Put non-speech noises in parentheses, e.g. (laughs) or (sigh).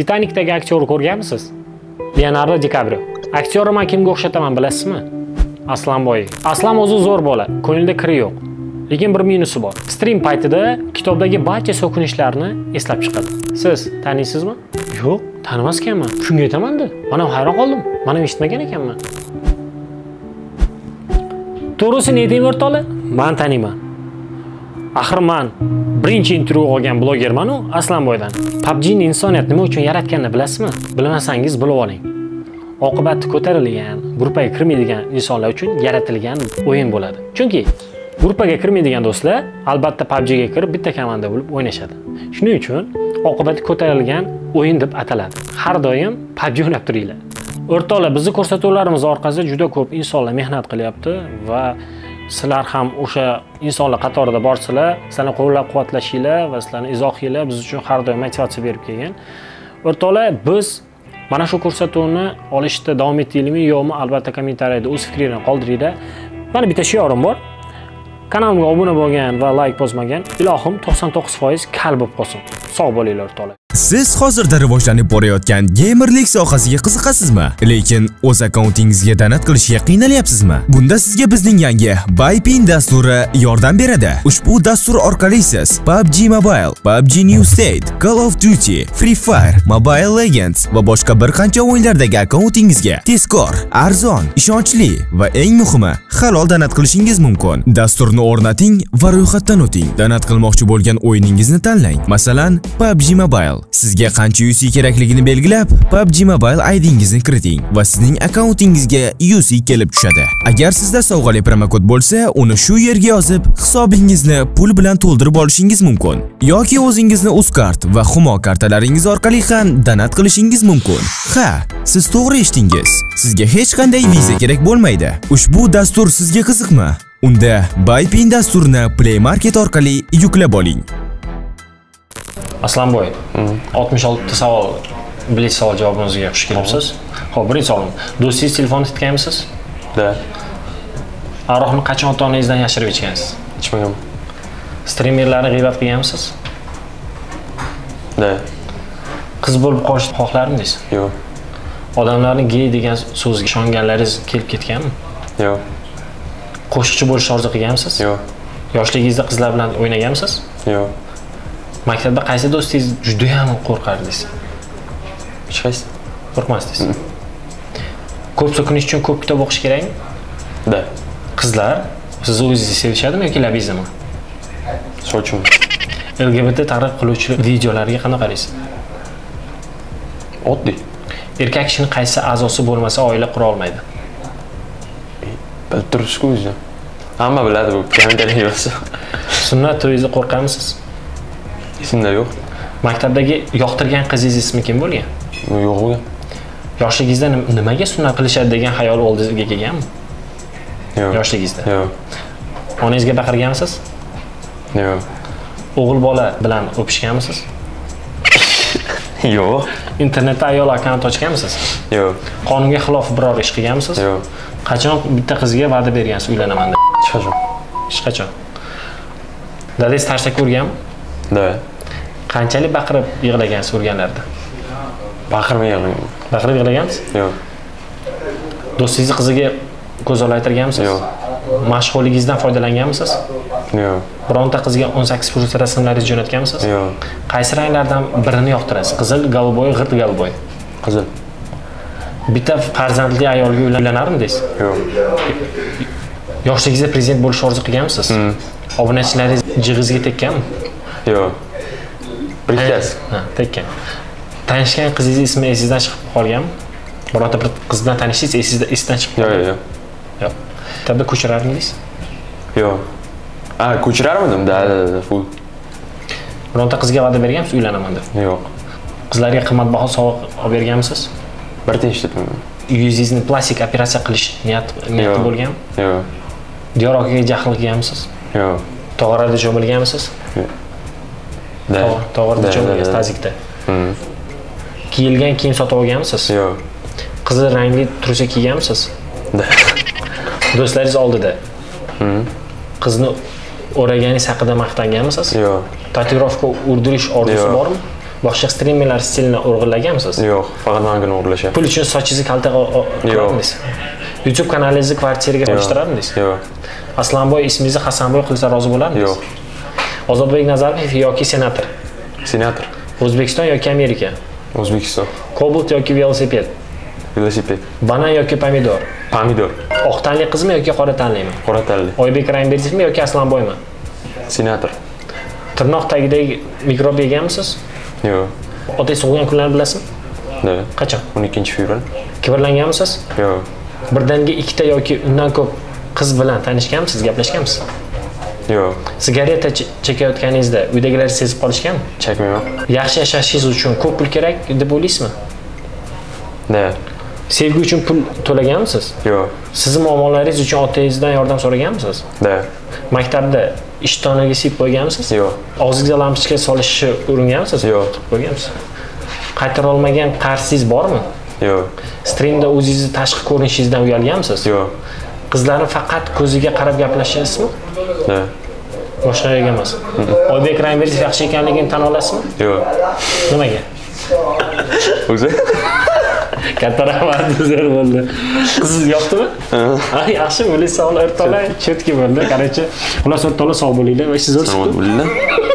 titanikdagi aktyorni ko'rganmisiz? Leonardo DiCaprio. aktyorni man kimga o'xshataman bilasizmi? Aslanboy aslan o'zi zo'r bola. Ko'nglida kiri yo'q. Lekin bir minusi bor. Strim paytida kitobdagi barcha so'kinishlarni eslab chiqadi. Siz taniysizmi? Yo'q tanimas ekanman shunga aytamanda man ham hayron qoldim. Man ham eshitmagan ekanman. To'g'risini aytaymi o'rtoqlar man taniyman axir man birinchi intervyu olgan blogermanu aslanboydan pubgni insoniyat nima uchun yaratganini bilasizmi? Bilmasangiz bilib oling. Oqibati ko'tarilgan gruppaga kirmaydigan insonlar uchun yaratilgan o'yin bo'ladi. Chunki gruppaga kirmaydigan do'stlar albatta pubgga kirib bitta komanda bo'lib o'ynashadi. Shuning uchun oqibati ko'tarilgan o'yin deb ataladi. Har doim pubg o'ynab turinglar. O'rtoqlar bizni ko'rsatuvlarimiz orqasida juda ko'p insonlar mehnat qilyapti va sizlar ham o'sha insonlar qatorida borsizlar sizlarni qo'llab quvvatlashinglar va sizlarni izohinglar biz uchun har doim motivatsiya berib kelgan o'rtoqlar biz mana shu ko'rsatuvni olishda davom etdinglarmi yo'qmi? Albatta kommentariyada o'z fikringlarni qoldiringlar. Mana bitta shiorim bor. Kanalimga obuna bo'lgan va layk bosmagan ilohim 99% kal bo'lib qolsin. Sog' bo'linglar o'rtoqlar. Siz hozirda rivojlanib borayotgan gamerlik sohasiga qiziqasizmi? Lekin o'z akkauntingizga donat qilishga qiynalyapsizmi? Bunda sizga bizning yangi Buypin dasturi yordam beradi. Ushbu dastur orqali siz PUBG Mobile, PUBG New State, Call of Duty, Free Fire, Mobile Legends va boshqa bir qancha o'yinlardagi akkauntingizga tezkor, arzon, ishonchli va eng muhimi, halol donat qilishingiz mumkin. Dasturni o'rnating va ro'yxatdan o'ting. Donat qilmoqchi bo'lgan o'yiningizni tanlang. Masalan, PUBG Mobile Sizga qancha UC kerakligini belgilab, PUBG Mobile IDingizni kiriting va sizning akkauntingizga UC kelib tushadi. Agar sizda sovg'ali promokod bo'lsa, uni shu yerga yozib, hisobingizni pul bilan to'ldirib olishingiz mumkin. Yoki o'zingizni Uzcard va Humo kartalaringiz orqali ham donat qilishingiz mumkin. Ha, siz to'g'ri eshitdingiz. Sizga hech qanday viza kerak bo'lmaydi. Ushbu dastur sizga qiziqmi? Unda Buypin dasturini Play Market orqali yuklab oling. Aslanboy 66 savol birinchi savol javobimizga xush kelibsiz ho'p birinchi savolim do'stingiz telefonni titganmisiz Да. aroqni qachon ota onangizdan yashirib ichgansiz Ichmaganman. strimerlarni g'iybat qilganmisiz Да. qiz bo'lib qolishni xohlardingiz Yo'q. odamlarni gey degan so'zga ishonganlaringiz kelib ketganmi Yo'q. qo'shiqchi bo'lishni orzu qilganmisiz Yo'q. yoshligingizda qizlar bilan o'ynaganmisiz Yo'q. Maktabda qaysi do'stingiz judayam qo'rqardingiz Hech qaysi? qo'rqmasdingiz ko'p so'kinish uchun ko'p kitob o'qish kerakmi Да. qizlar sizni o'zingizni sevishadimi yoki lobizmi Sochim. lgbt targ'ib qiluvchi videolarga qanday qaraysiz Oddiy. erkak kishini qaysi a'zosi bo'lmasa oila qura olmaydi Bilib turibsiz-ku o'zi. Hamma biladi bu kommentariy yozsa. sunnat to'yingizda qo'rqamisiz Esimda yo'q. maktabdagi yoqtirgan qizingiz ismi kim bo'lgan yo'q bo'lgan. yoshligingizda nim- nimaga sunnat qilishadi degan xayol oldingizga kelganmi Yo'q. yoshligingizda Yo'q. onangizga baqirganmisiz Yo'q. o'g'il bola bilan o'pishganmisiz (laughs) Yo'q. internetda ayol akkaunt ochganmisiz Yo'q. qonunga xilof biror ish qilganmisiz Yo'q. qachon bitta qizga va'da bergansiz uylanaman deb Hech qachon. hech qachon dadangiz tarsaki urganmi Да. Qanchalik baqirib yig'lagansiz urganlarda Baqirmagan. baqirib yig'lagansiz Yo'q. do'stingizni qiziga ko'z olaytirganmisiz Yo'q. mashhurligingizdan foydalanganmisiz Yo'q. bironta qizga 18 plus rasmlaringizni jo'natganmisiz Yo'q. qaysi ranglardan birini yoqtirasiz qizil golboy g'irt golboy Qizil. bitta farzandli ayolga uylanarmidingiz Yo'q. yoshligingizda prezident bo'lishni orzu qilganmisiz obunachilaringiz jig'izga tekkanmi Yo'q. Prikaz. ha tekkan tanishgan qizingizni ismi esingizdan chiqib qolganmi bironta bir qiz bilan tanishdingiz esingizda esdan chiqib qolgan yo'q, yo'q. yo'q maktabda ko'chirardingiz Yo'q. A, ko'chirarmidim? Da, da, da, full. bironta qizga va'da berganmisiz uylanaman deb Yo'q. qizlarga qimmatbaho sovg'a olib berganmisiz Bir eshitdim. yuzingizni plastik operatsiya qilish niyat niyati Yo'q. bo'lgan Yo'q. diyor akaga jahl qilganmisiz Yo'q. tog'orada cho'milganmisiz Da. tog'orada Da, da, cho'milgansiz da. tazikda kiyilgan kiyim sotib olganmisiz Yo'q. qizil rangli trusa kiyganmisiz do'stlaringiz oldida qizni o'raganingiz haqida maqtanganmisiz Yo'q. tatuirovka urdirish orzusi bormi boshqa strimerlar stilini o'rg'irlaganmisiz yo'q faqat manigini o'g'irlashyapti pul uchun sochingizni o- qiladingiz youtube kanalingizni kvartiraga solishtiradingiz yo'q aslanboy ismingizni hasanboy qilsa rozi bo'lardingiz yo'q ozodbek nazarbayev yoki senator? Senator. O'zbekiston yoki amerika? O'zbekiston. Kobalt yoki velosiped? Velosiped. Banan yoki pomidor? Pomidor. Oq tanli qizmi yoki qora tanlimi? Qora tanli. Oybek raymberdiyevmi yoki aslanboymi senator. Tirnoq tagidagi mikrob yeganmisiz? Yo'q. Otangiz tug'ilgan kunlarni bilasizmi? Da qachon? 12 fevral. Kibrlanganmisiz? Yo'q. Birdaniga ikkita yoki undan ko'p qiz bilan tanishganmisiz gaplashganmisiz yo'q. Sigareta che- chekayotganingizda uydagilar sezib qolishganmi? Chekmayman yaxshi yashashingiz uchun ko'p pul kerak deb o'ylaysizmi? Da sevgi uchun pul to'laganmisiz? Yo'q. Sizni muammolaringiz uchun otangizdan yordam so'raganmisiz? Da maktabda ishtonaga siyib qo'yganmisiz? Yo'q. Og'zingizga lampochka solishni uringanmisiz? Yo'q. qo'yganmisiz? Qaytara olmagan qarzingiz bormi? Yo'q. Strimda o'zingizni tashqi ko'rinishingizdan uyalganmisiz? Yo'q. Qizlarni faqat ko'ziga qarab gaplashyapsizmi? Da boshqa yo'q emas. Oybek raymberdiev yaxshi ekanligini tan olasizmi? Yo'q. Nimaga? O'zi? Katta rahmat zo'r bo'ldi. Qizingiz yoqdimi? Ha yaxshi bo'ldi savol o'rtoqlar chetki bo'ldi короче xullas o'rtoqlar sog' bo'linglar va siz zo'rsiz Salomat bo'linglar